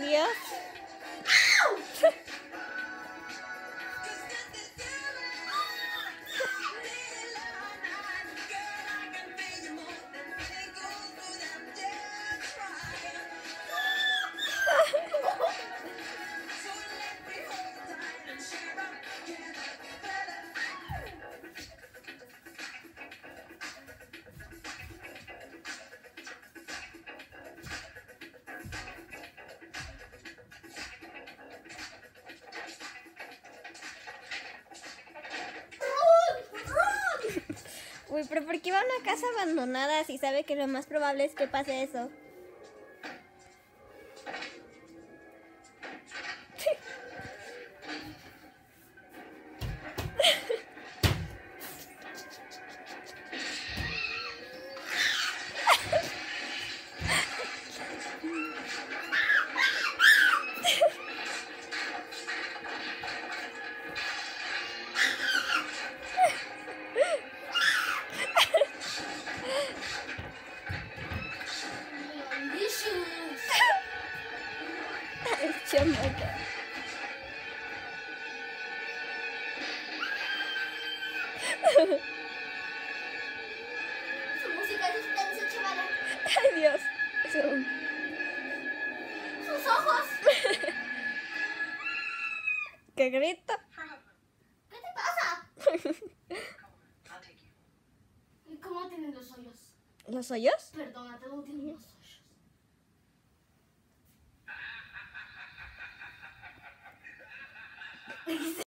yeah. Uy, pero ¿por qué va a una casa abandonada si sabe que lo más probable es que pase eso? Su música de suspense, chaval. Ay, Dios. Eso- Sus ojos. ¿Qué grito? ¿Qué te pasa? ¿Y cómo tienen los hoyos? ¿Los hoyos? Perdona, no tienen los hoyos.